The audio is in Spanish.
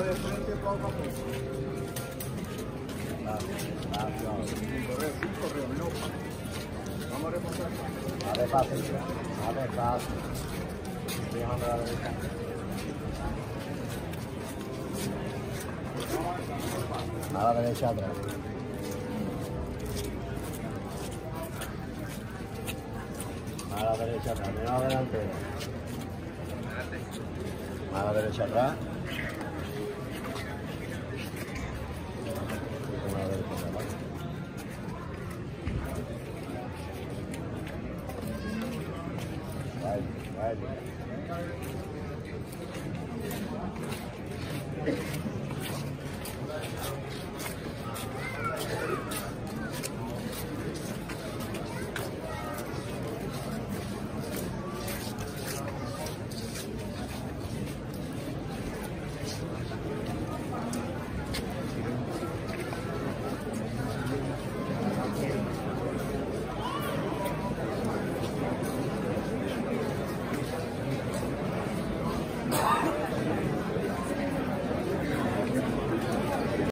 de frente poco poco. Ver, fácil. A ver, fácil. Dejando la derecha. A la derecha atrás. A la derecha atrás, menos adelante. A la derecha atrás. Vale, vale.